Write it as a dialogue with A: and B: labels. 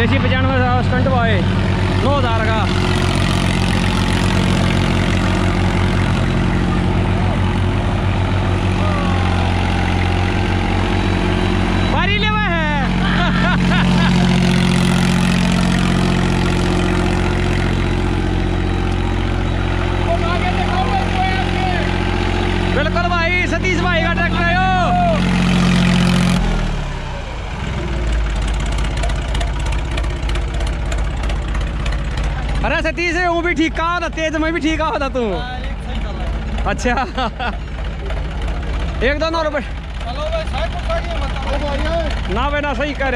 A: देसी पचानवे stunt boy नौ हज़ार का। बिल्कुल भाई सतीश भाई का ट्रैक्टर है यो अरे सतीश है वो भी ठीक कहा था तेज में भी ठीक कहा था तू। अच्छा। एक दो नौ रुपये ना बेटा सही कर